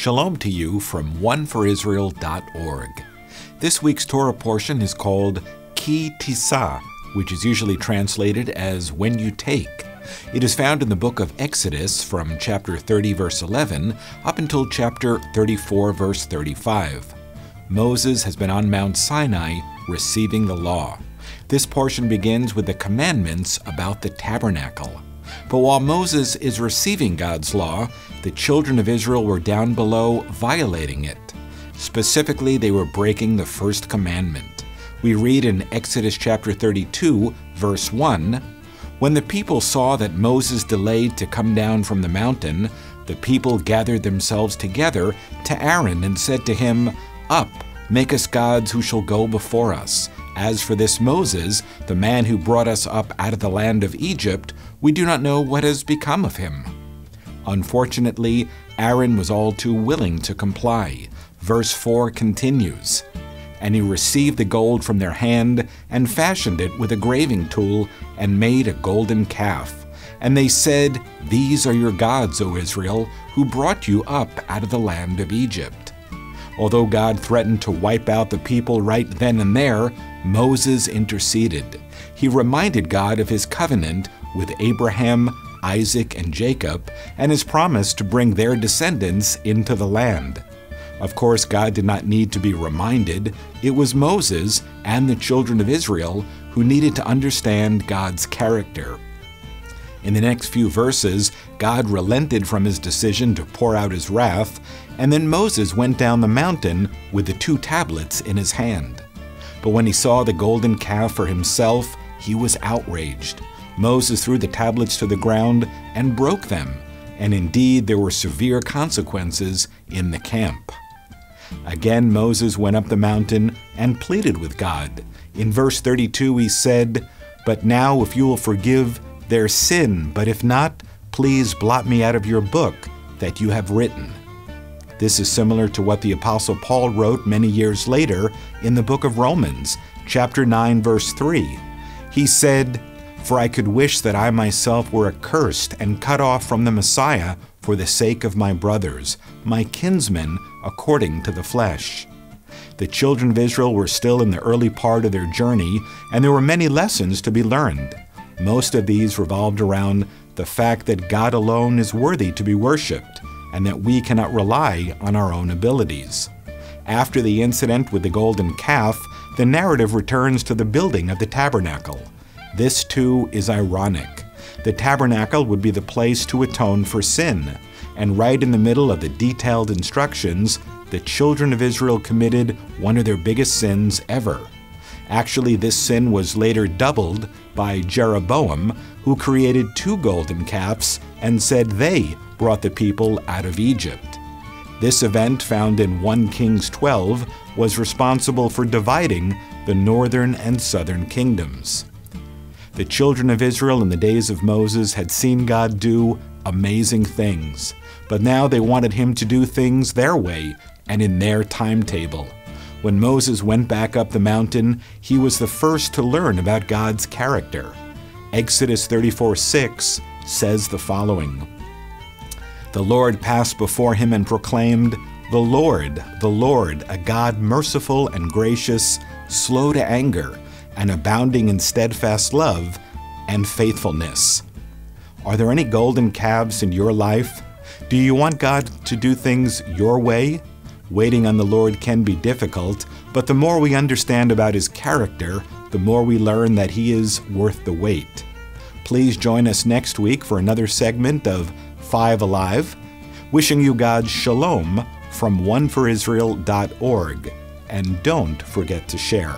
Shalom to you from oneforisrael.org. This week's Torah portion is called Ki Tisa, which is usually translated as When You Take. It is found in the book of Exodus from chapter 30, verse 11, up until chapter 34, verse 35. Moses has been on Mount Sinai receiving the law. This portion begins with the commandments about the tabernacle. But while Moses is receiving God's law, the children of Israel were down below violating it. Specifically, they were breaking the first commandment. We read in Exodus chapter 32, verse 1 When the people saw that Moses delayed to come down from the mountain, the people gathered themselves together to Aaron and said to him, Up, make us gods who shall go before us. As for this Moses, the man who brought us up out of the land of Egypt, we do not know what has become of him. Unfortunately, Aaron was all too willing to comply. Verse 4 continues And he received the gold from their hand, and fashioned it with a graving tool, and made a golden calf. And they said, These are your gods, O Israel, who brought you up out of the land of Egypt. Although God threatened to wipe out the people right then and there, Moses interceded. He reminded God of his covenant with Abraham, Isaac, and Jacob, and his promise to bring their descendants into the land. Of course, God did not need to be reminded. It was Moses and the children of Israel who needed to understand God's character. In the next few verses, God relented from his decision to pour out his wrath, and then Moses went down the mountain with the two tablets in his hand. But when he saw the golden calf for himself, he was outraged. Moses threw the tablets to the ground and broke them, and indeed there were severe consequences in the camp. Again, Moses went up the mountain and pleaded with God. In verse 32, he said, But now, if you will forgive their sin, but if not, please blot me out of your book that you have written. This is similar to what the Apostle Paul wrote many years later in the book of Romans, chapter 9, verse 3. He said, For I could wish that I myself were accursed and cut off from the Messiah for the sake of my brothers, my kinsmen, according to the flesh. The children of Israel were still in the early part of their journey, and there were many lessons to be learned. Most of these revolved around the fact that God alone is worthy to be worshiped, and that we cannot rely on our own abilities. After the incident with the golden calf, the narrative returns to the building of the tabernacle. This too is ironic. The tabernacle would be the place to atone for sin, and right in the middle of the detailed instructions, the children of Israel committed one of their biggest sins ever. Actually, this sin was later doubled by Jeroboam, who created two golden calves and said they brought the people out of Egypt. This event, found in 1 Kings 12, was responsible for dividing the northern and southern kingdoms. The children of Israel in the days of Moses had seen God do amazing things, but now they wanted him to do things their way and in their timetable. When Moses went back up the mountain, he was the first to learn about God's character. Exodus 34 6 says the following The Lord passed before him and proclaimed, The Lord, the Lord, a God merciful and gracious, slow to anger, and abounding in steadfast love and faithfulness. Are there any golden calves in your life? Do you want God to do things your way? Waiting on the Lord can be difficult, but the more we understand about His character, the more we learn that He is worth the wait. Please join us next week for another segment of Five Alive. Wishing you God's shalom from oneforisrael.org. And don't forget to share.